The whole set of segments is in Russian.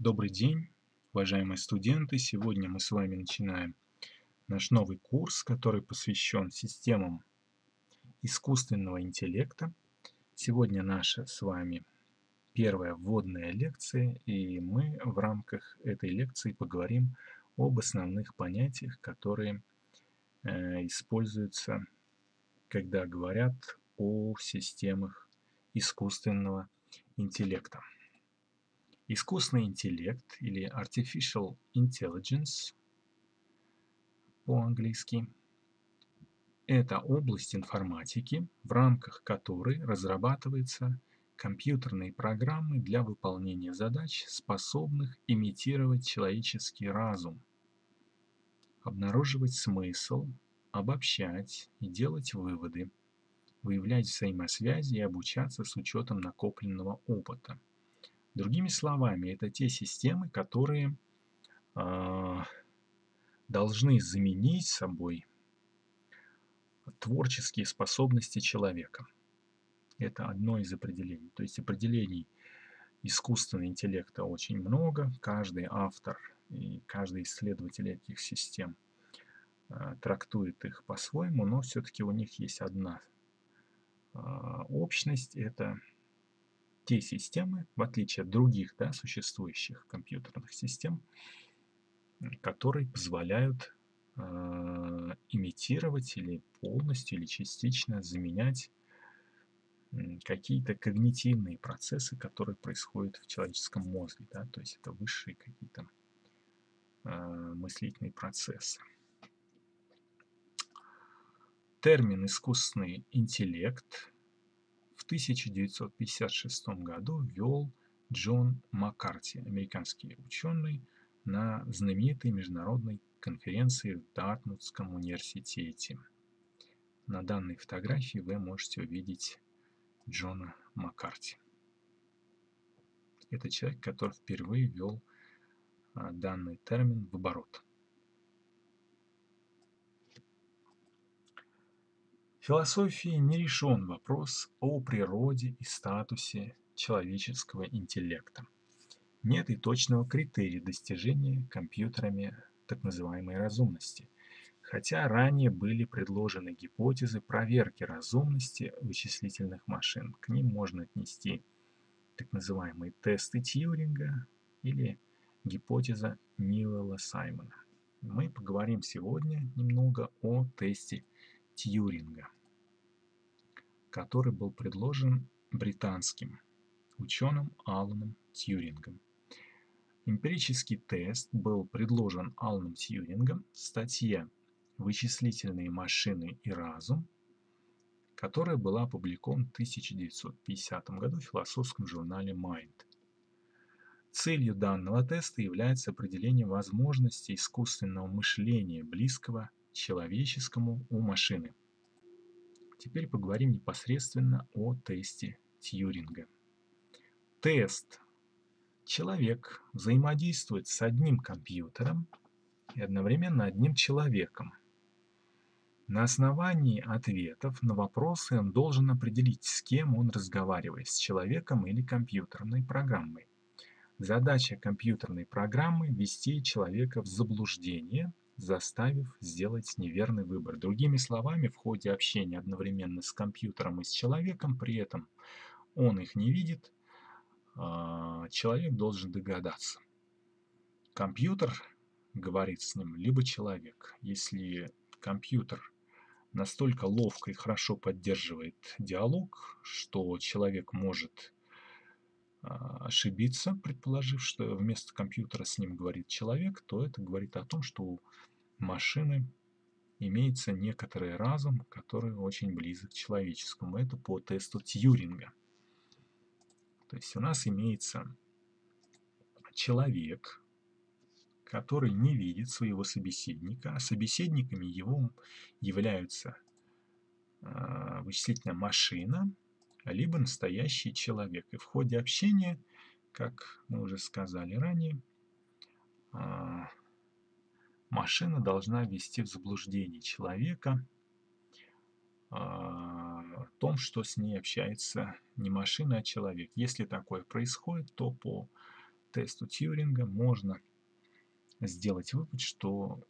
Добрый день, уважаемые студенты! Сегодня мы с вами начинаем наш новый курс, который посвящен системам искусственного интеллекта. Сегодня наша с вами первая вводная лекция, и мы в рамках этой лекции поговорим об основных понятиях, которые э, используются, когда говорят о системах искусственного интеллекта. Искусственный интеллект или artificial intelligence по-английски – это область информатики, в рамках которой разрабатываются компьютерные программы для выполнения задач, способных имитировать человеческий разум, обнаруживать смысл, обобщать и делать выводы, выявлять взаимосвязи и обучаться с учетом накопленного опыта – Другими словами, это те системы, которые э, должны заменить собой творческие способности человека. Это одно из определений. То есть определений искусственного интеллекта очень много. Каждый автор и каждый исследователь этих систем э, трактует их по-своему, но все-таки у них есть одна э, общность. Это те системы, в отличие от других да, существующих компьютерных систем, которые позволяют э, имитировать или полностью или частично заменять какие-то когнитивные процессы, которые происходят в человеческом мозге. Да? То есть это высшие какие-то э, мыслительные процессы. Термин искусственный интеллект 1956 году ввел Джон Маккарти, американский ученый, на знаменитой международной конференции в Дартмутском университете. На данной фотографии вы можете увидеть Джона Маккарти. Это человек, который впервые ввел а, данный термин в оборот. Философии не решен вопрос о природе и статусе человеческого интеллекта. Нет и точного критерия достижения компьютерами так называемой разумности, хотя ранее были предложены гипотезы проверки разумности вычислительных машин. К ним можно отнести так называемые тесты Тьюринга или гипотеза Ньюэлла Саймона. Мы поговорим сегодня немного о тесте Тьюринга который был предложен британским ученым Аланом Тьюрингом. Эмпирический тест был предложен Аланом Тьюрингом в статье «Вычислительные машины и разум», которая была опубликована в 1950 году в философском журнале Mind. Целью данного теста является определение возможности искусственного мышления, близкого человеческому у машины – Теперь поговорим непосредственно о тесте Тьюринга. Тест. Человек взаимодействует с одним компьютером и одновременно одним человеком. На основании ответов на вопросы он должен определить, с кем он разговаривает, с человеком или компьютерной программой. Задача компьютерной программы – ввести человека в заблуждение – заставив сделать неверный выбор. Другими словами, в ходе общения одновременно с компьютером и с человеком, при этом он их не видит, а, человек должен догадаться. Компьютер говорит с ним, либо человек. Если компьютер настолько ловко и хорошо поддерживает диалог, что человек может а, ошибиться, предположив, что вместо компьютера с ним говорит человек, то это говорит о том, что машины имеется некоторый разум, который очень близок к человеческому. Это по тесту Тьюринга. То есть у нас имеется человек, который не видит своего собеседника, а собеседниками его являются э, вычислительная машина, либо настоящий человек. И в ходе общения, как мы уже сказали ранее, э, машина должна ввести в заблуждение человека а, о том, что с ней общается не машина, а человек. Если такое происходит, то по тесту Тьюринга можно сделать вывод, что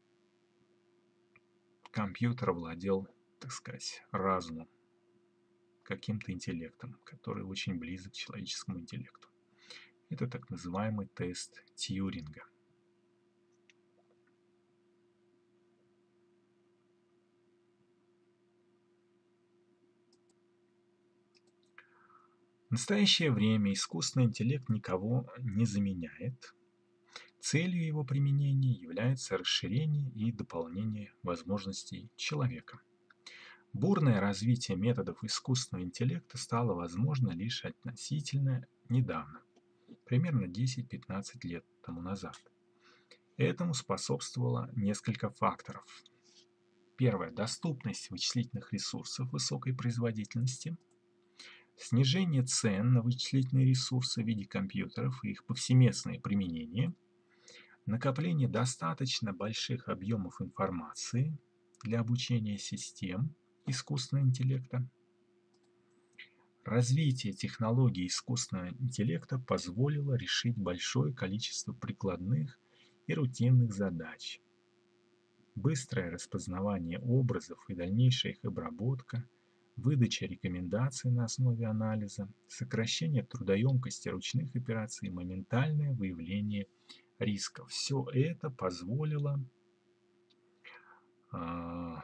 компьютер владел, так сказать, разумом, каким-то интеллектом, который очень близок к человеческому интеллекту. Это так называемый тест Тьюринга. В настоящее время искусственный интеллект никого не заменяет. Целью его применения является расширение и дополнение возможностей человека. Бурное развитие методов искусственного интеллекта стало возможно лишь относительно недавно, примерно 10-15 лет тому назад. Этому способствовало несколько факторов. Первое – доступность вычислительных ресурсов высокой производительности – снижение цен на вычислительные ресурсы в виде компьютеров и их повсеместное применение, накопление достаточно больших объемов информации для обучения систем искусственного интеллекта, Развитие технологий искусственного интеллекта позволило решить большое количество прикладных и рутинных задач. Быстрое распознавание образов и дальнейшая их обработка – выдача рекомендаций на основе анализа, сокращение трудоемкости ручных операций, моментальное выявление рисков. Все это позволило э,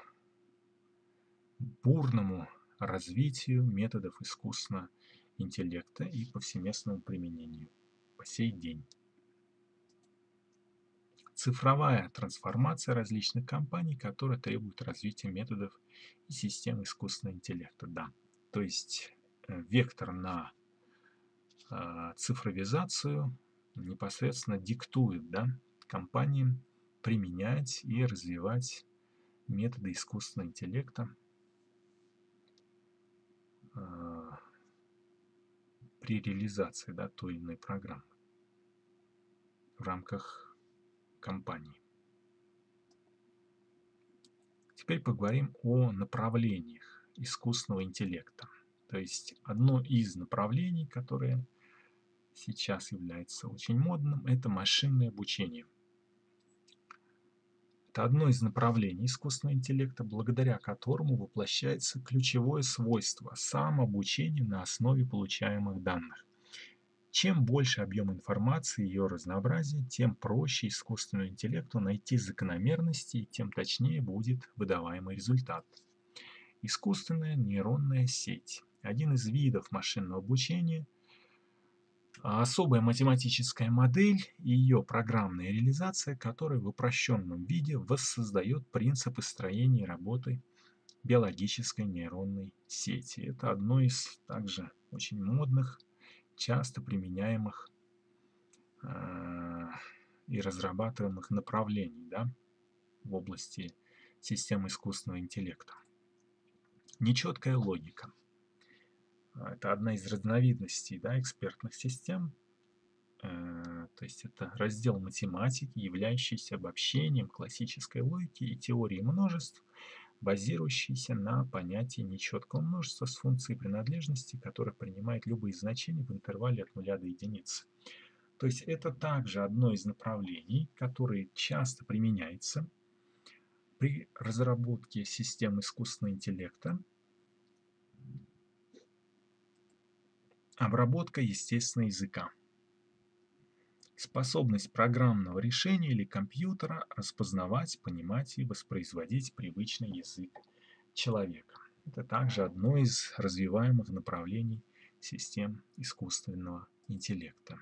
бурному развитию методов искусственного интеллекта и повсеместному применению по сей день. Цифровая трансформация различных компаний, которая требует развития методов и систем искусственного интеллекта. Да, то есть э, вектор на э, цифровизацию непосредственно диктует да, компаниям применять и развивать методы искусственного интеллекта э, при реализации да, той или иной программы в рамках компании. Теперь поговорим о направлениях искусственного интеллекта. То есть одно из направлений, которое сейчас является очень модным, это машинное обучение. Это одно из направлений искусственного интеллекта, благодаря которому воплощается ключевое свойство – самообучение на основе получаемых данных. Чем больше объем информации и ее разнообразие, тем проще искусственному интеллекту найти закономерности и тем точнее будет выдаваемый результат. Искусственная нейронная сеть – один из видов машинного обучения, особая математическая модель и ее программная реализация, которая в упрощенном виде воссоздает принципы строения и работы биологической нейронной сети. Это одно из также очень модных часто применяемых э, и разрабатываемых направлений да, в области систем искусственного интеллекта. Нечеткая логика. Это одна из разновидностей да, экспертных систем. Э, то есть это раздел математики, являющийся обобщением классической логики и теории множеств – базирующийся на понятии нечеткого множества с функцией принадлежности, которая принимает любые значения в интервале от нуля до единицы. То есть это также одно из направлений, которое часто применяется при разработке систем искусственного интеллекта. Обработка естественного языка способность программного решения или компьютера распознавать, понимать и воспроизводить привычный язык человека. Это также одно из развиваемых направлений систем искусственного интеллекта.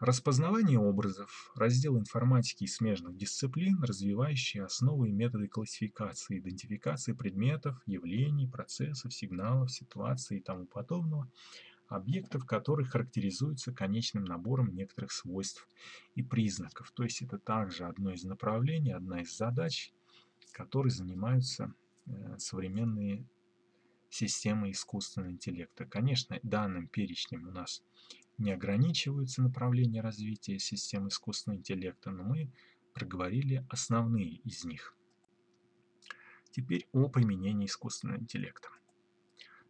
Распознавание образов – раздел информатики и смежных дисциплин, развивающий основы и методы классификации, идентификации предметов, явлений, процессов, сигналов, ситуаций и тому подобного – объектов, которые характеризуются конечным набором некоторых свойств и признаков. То есть это также одно из направлений, одна из задач, которой занимаются э, современные системы искусственного интеллекта. Конечно, данным перечнем у нас не ограничиваются направления развития систем искусственного интеллекта, но мы проговорили основные из них. Теперь о применении искусственного интеллекта.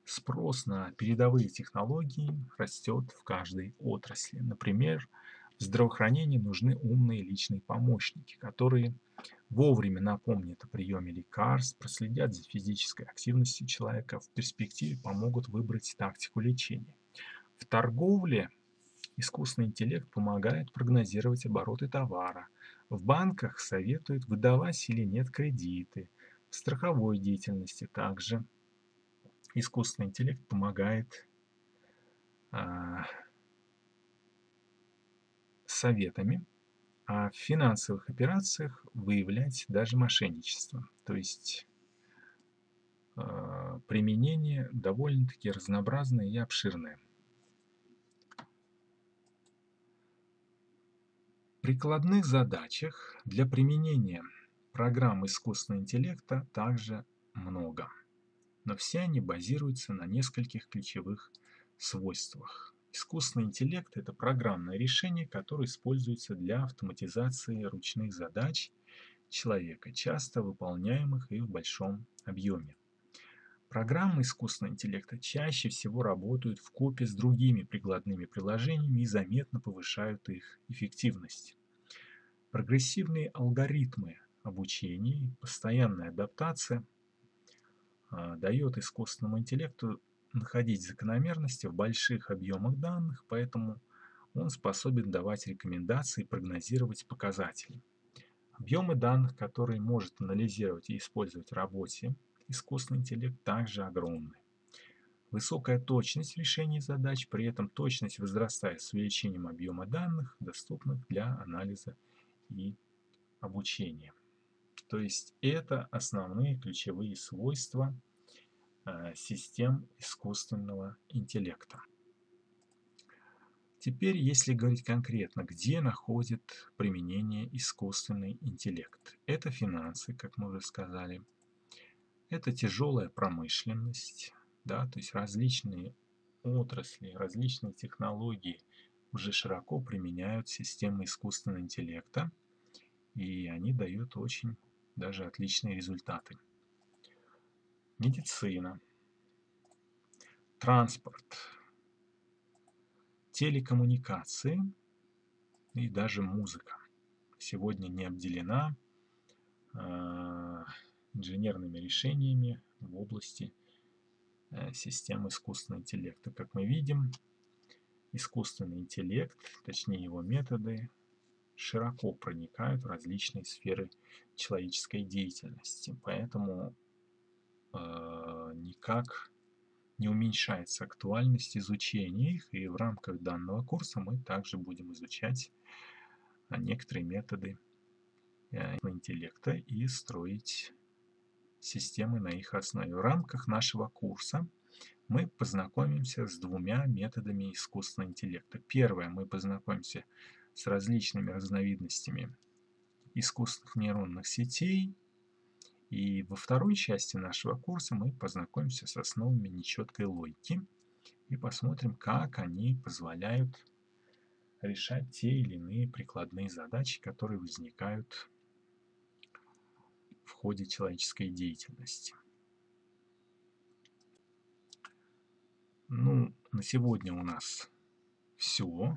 Спрос на передовые технологии растет в каждой отрасли. Например, В здравоохранении нужны умные личные помощники, которые вовремя напомнят о приеме лекарств, проследят за физической активностью человека, в перспективе помогут выбрать тактику лечения. В торговле искусственный интеллект помогает прогнозировать обороты товара. В банках советует выдавать или нет кредиты. В страховой деятельности также искусственный интеллект помогает а, советами, а в финансовых операциях выявлять даже мошенничество. То есть э, применение довольно-таки разнообразное и обширное. Прикладных задачах для применения программ искусственного интеллекта также много, но все они базируются на нескольких ключевых свойствах. Искусственный интеллект – это программное решение, которое используется для автоматизации ручных задач человека, часто выполняемых и в большом объеме. Программы искусственного интеллекта чаще всего работают в копе с другими прикладными приложениями и заметно повышают их эффективность. Прогрессивные алгоритмы обучения постоянная адаптация дает искусственному интеллекту находить закономерности в больших объемах данных, поэтому он способен давать рекомендации и прогнозировать показатели. Объемы данных, которые может анализировать и использовать в работе, искусственный интеллект также огромны. Высокая точность решения задач, при этом точность возрастает с увеличением объема данных, доступных для анализа и обучения. То есть это основные ключевые свойства Э, систем искусственного интеллекта. Теперь, если говорить конкретно, где находит применение искусственный интеллект? Это финансы, как мы уже сказали. Это тяжелая промышленность, да, то есть различные отрасли, различные технологии уже широко применяют системы искусственного интеллекта, и они дают очень даже отличные результаты медицина, транспорт, телекоммуникации и даже музыка сегодня не обделена э, инженерными решениями в области э, систем искусственного интеллекта. Как мы видим, искусственный интеллект, точнее его методы, широко проникают в различные сферы человеческой деятельности. Поэтому э, никак не уменьшается актуальность изучения их, и в рамках данного курса мы также будем изучать а, некоторые методы э, интеллекта и строить системы на их основе. В рамках нашего курса мы познакомимся с двумя методами искусственного интеллекта. Первое, мы познакомимся с различными разновидностями искусственных нейронных сетей и во второй части нашего курса мы познакомимся с основами нечеткой логики и посмотрим, как они позволяют решать те или иные прикладные задачи, которые возникают в ходе человеческой деятельности. Ну, на сегодня у нас все.